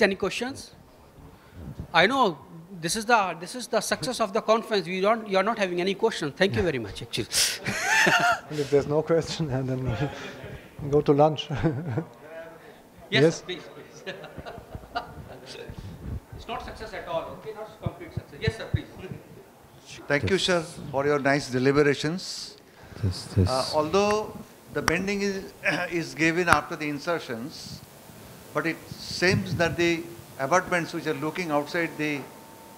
Please, any questions? I know this is the this is the success of the conference. We don't you are not having any questions. Thank you very much. Actually, And if there's no question, and then we go to lunch. yes, Yes. please. please. it's not success at all. Okay, not complete success. Yes, sir. Please. Thank you, sir, for your nice deliberations. This, this. Uh, although the bending is, is given after the insertions, but it seems that the abutments which are looking outside the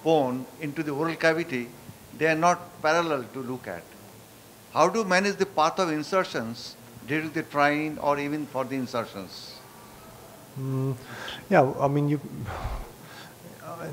bone into the oral cavity, they are not parallel to look at. How do you manage the path of insertions during the train or even for the insertions? Mm, yeah, I mean, you,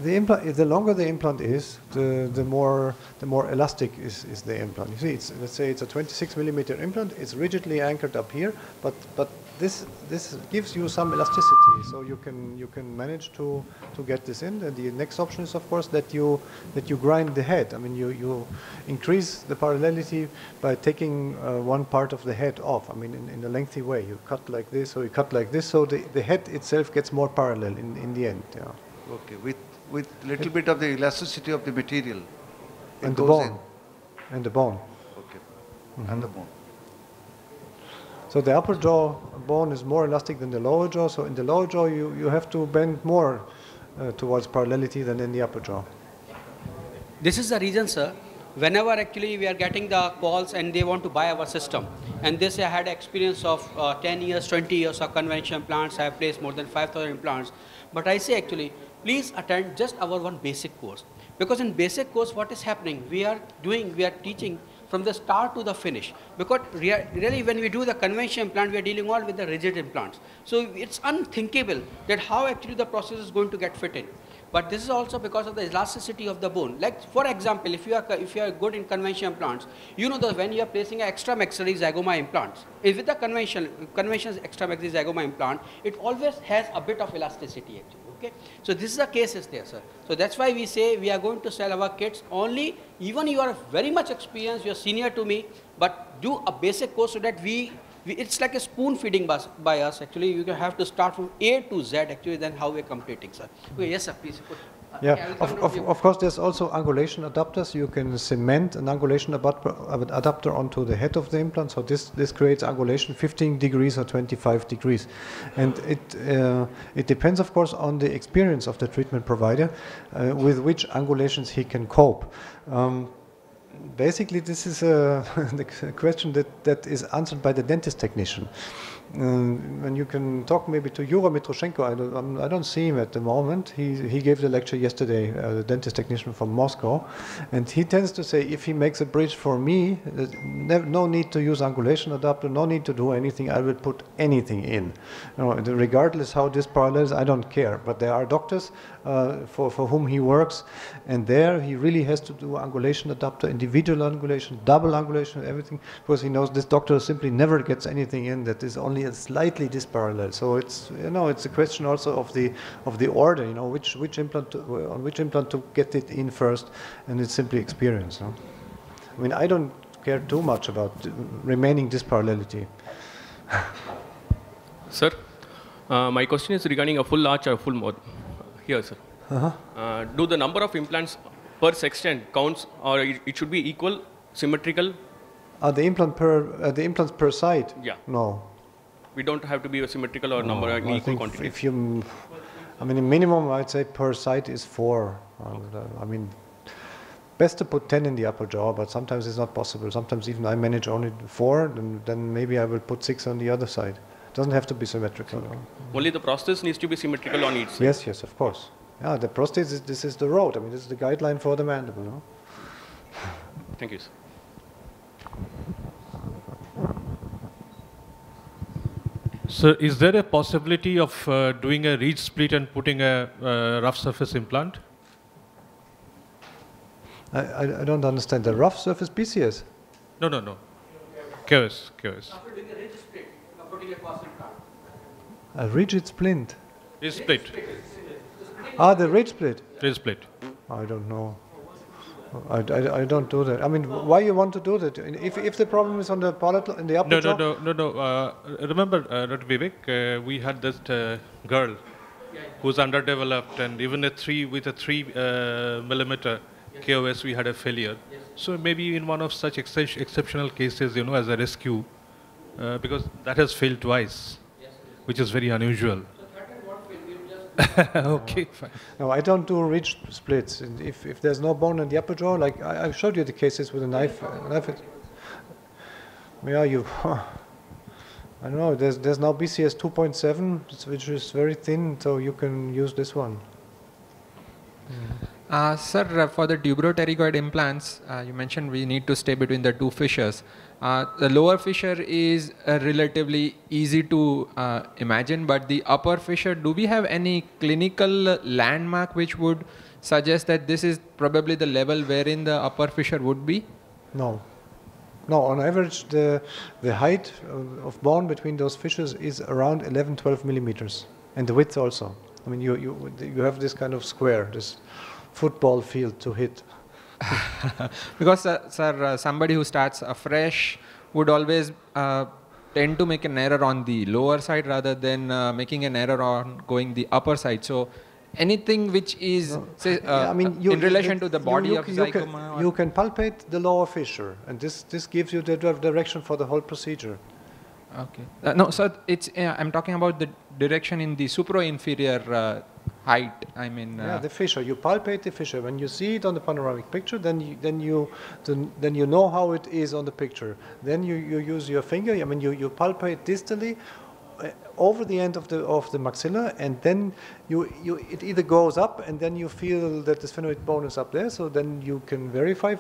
the implant, the longer the implant is, the, the more the more elastic is, is the implant. You see, it's, let's say it's a 26 millimeter implant. It's rigidly anchored up here, but but this this gives you some elasticity, so you can you can manage to to get this in. And the next option is, of course, that you that you grind the head. I mean, you you increase the parallelity by taking uh, one part of the head off. I mean, in, in a lengthy way. You cut like this, or you cut like this, so the, the head itself gets more parallel in, in the end. Yeah. Okay, with, with little bit of the elasticity of the material. it And the bone. in. And the bone. Okay, Mm-hmm. and the bone. So the upper jaw bone is more elastic than the lower jaw. So in the lower jaw, you, you have to bend more uh, towards parallelity than in the upper jaw. This is the reason, sir. Whenever actually we are getting the calls and they want to buy our system, and they say I had experience of uh, 10 years, 20 years of conventional plants, I have placed more than 5,000 implants. But I say actually, please attend just our one basic course. Because in basic course, what is happening? We are doing, we are teaching from the start to the finish. Because rea- really when we do the conventional implant, we are dealing all with the rigid implants. So it's unthinkable that how actually the process is going to get fitted. But this is also because of the elasticity of the bone. Like for example, if you are if you are good in conventional implants, you know that when you are placing an extra maxillary zygoma implants, if with the conventional conventional extra maxillary zygoma implant, it always has a bit of elasticity actually. Okay, so this is the cases there, sir. So that's why we say we are going to sell our kits only. Even you are very much experienced, you are senior to me, but do a basic course so that we. it's like a spoon feeding by, by us actually. You have to start from A to Z actually, then how we're completing, sir. Okay, yes, sir. Please. Uh, I Yeah, of, of, of course, there's also angulation adapters. You can cement an angulation adapter, adapter onto the head of the implant. So this, this creates angulation 15 degrees or 25 degrees. And it, uh, it depends, of course, on the experience of the treatment provider uh, with which angulations he can cope. Um, basically, this is a the question that, that is answered by the dentist technician. Um, and you can talk maybe to Yura Mitroshenko. I don't, I don't see him at the moment. He, he gave the lecture yesterday, uh, the dentist technician from Moscow. And he tends to say if he makes a bridge for me, no need to use angulation adapter, no need to do anything. I will put anything in. You know, regardless how this parallels, I don't care. But there are doctors uh, for, for whom he works, and there he really has to do angulation adapter, individual angulation, double angulation, everything, because he knows this doctor simply never gets anything in that is only a slightly disparallel. So it's you know it's a question also of the of the order, you know, which which implant to, on which implant to get it in first, and it's simply experience. No? I mean, I don't care too much about uh, remaining disparallelity. Sir, uh, my question is regarding a full arch or a full mouth. Here, sir. Uh-huh. Uh, do the number of implants per section counts, or it, it should be equal, symmetrical? Uh, the implant per uh, the implants per side. Yeah. No. We don't have to be a symmetrical or number in I equal think quantity. If you, I mean, a minimum I'd say per site is four. And, uh, I mean, best to put ten in the upper jaw, but sometimes it's not possible. Sometimes even I manage only four, then, then maybe I will put six on the other side. Doesn't have to be symmetrical. no. Only the prosthesis needs to be symmetrical on each side. Yes, yes, of course. Yeah, the prostate is this is the road. I mean, this is the guideline for the mandible. No? Thank you, sir. So is there a possibility of uh, doing a reed split and putting a uh, rough surface implant? I, I, I don't understand the rough surface PCS. No, no, no. KOS, KOS. A rigid splint. Reed split. Ah, the ridge split. Reed split. I don't know. I, I, I don't do that. I mean, why you want to do that? If, if the problem is on the palatal, in the upper No, jaw? no, no, no, no. Uh, remember, uh, Dr. Vivek, uh, we had this uh, girl who's underdeveloped, and even a three with a three uh, millimeter KOS, we had a failure. So maybe in one of such excep- exceptional cases, you know, as a rescue, uh, because that has failed twice, which is very unusual. okay, fine. No, I don't do ridge splits. And if, if there's no bone in the upper jaw, like I, I showed you the cases with a knife. Uh, knife it, yeah, you. I don't know. There's there's now BCS 2.7, which is very thin, so you can use this one. Uh, sir, uh, for the tuberopterygoid implants, uh, you mentioned we need to stay between the two fissures. Uh, the lower fissure is uh, relatively easy to uh, imagine, but the upper fissure, do we have any clinical landmark which would suggest that this is probably the level wherein the upper fissure would be? No. No, on average, the, the height of, bone between those fissures is around 11, 12 millimeters, and the width also. I mean, you, you, you have this kind of square, this football field to hit. because, uh, sir, uh, somebody who starts afresh would always uh, tend to make an error on the lower side rather than uh, making an error on going the upper side. So, anything which is, say, Yeah, uh, I mean, you, in relation it- to the body you, of can- you can, you can palpate the lower fissure, and this, this gives you the direction for the whole procedure. Okay. Uh, no, so it's. Uh, I'm talking about the direction in the supra-inferior uh, height. I mean. Yeah, Uh, the fissure. You palpate the fissure. When you see it on the panoramic picture, then you, then you then, then you know how it is on the picture. Then you, you use your finger. I mean, you, you palpate distally uh, over the end of the of the maxilla, and then you, you it either goes up, and then you feel that the sphenoid bone is up there. So then you can verify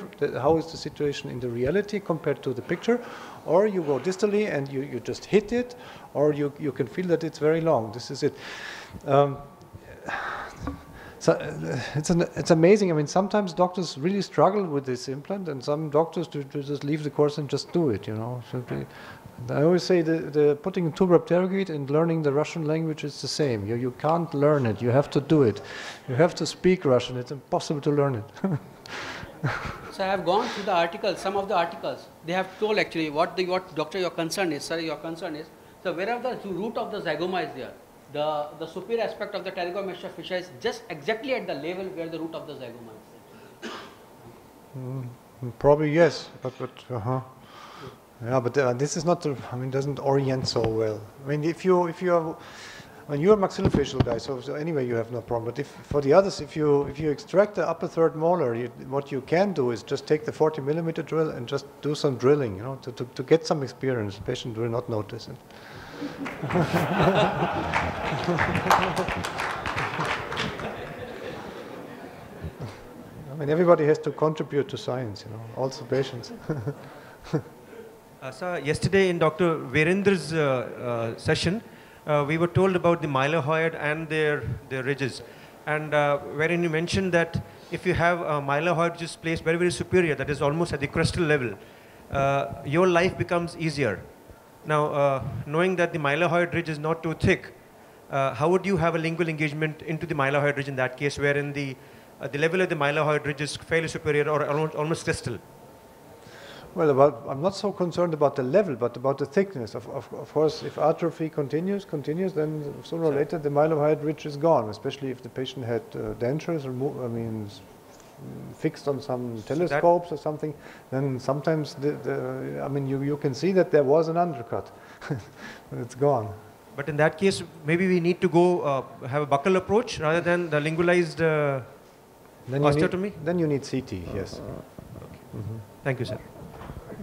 how is the situation in the reality compared to the picture, or you go distally and you, you just hit it, or you, you can feel that it's very long. This is it. Um, so uh, it's an, it's amazing. I mean, sometimes doctors really struggle with this implant, and some doctors do, do just leave the course and just do it. You know, so they, I always say the, the putting a tuberpterygoid and learning the Russian language is the same. You you can't learn it. You have to do it. You have to speak Russian. It's impossible to learn it. So I have gone through the articles, some of the articles. They have told actually what the what doctor your concern is, sir, your concern is. So wherever the root of the zygoma is there, the the superior aspect of the pterygomaxillary fissure is just exactly at the level where the root of the zygoma is. Probably yes, but but uh huh. Yeah, but uh, this is not. The, I mean, doesn't orient so well. I mean, if you if you have, when you're a maxillofacial guy, so, so anyway you have no problem. But if for the others, if you if you extract the upper third molar, you, what you can do is just take the 40 millimeter drill and just do some drilling, you know, to, to, to get some experience. The patient will not notice it. I mean, everybody has to contribute to science, you know, also patients. Uh, sir, yesterday in Dr. Virendra's uh, uh, session, uh, we were told about the mylohyoid and their, their ridges. And uh, wherein you mentioned that if you have a mylohyoid which is placed very, very superior, that is almost at the crestal level, uh, your life becomes easier. Now, uh, knowing that the mylohyoid ridge is not too thick, uh, how would you have a lingual engagement into the mylohyoid ridge in that case, wherein the, uh, the level of the mylohyoid ridge is fairly superior or almost, almost crestal? Well, about, I'm not so concerned about the level, but about the thickness. Of, of, of course, if atrophy continues, continues, then sooner or later the mylohyoid ridge is gone. Especially if the patient had uh, dentures, remo- I mean, fixed on some telescopes or something. Then sometimes, the, the, I mean, you, you can see that there was an undercut, it's gone. But in that case, maybe we need to go uh, have a buccal approach rather than the lingualized uh, Then you, osteotomy. need, then you need CT. Yes. Thank you, sir.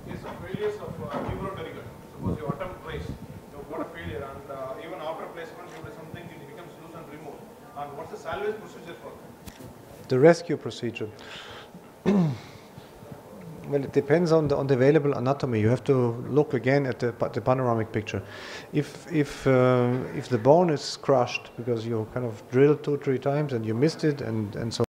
case of failures of uh, tuberopterygoid, suppose you attempt twice, you've got a failure and uh, even after placement, if there's something it becomes loose and removed. And what's the salvage procedure for that? The rescue procedure. Well, it depends on the, on the available anatomy. You have to look again at the, the panoramic picture. If, if, uh, if the bone is crushed because you kind of drilled two, three times and you missed it and, and so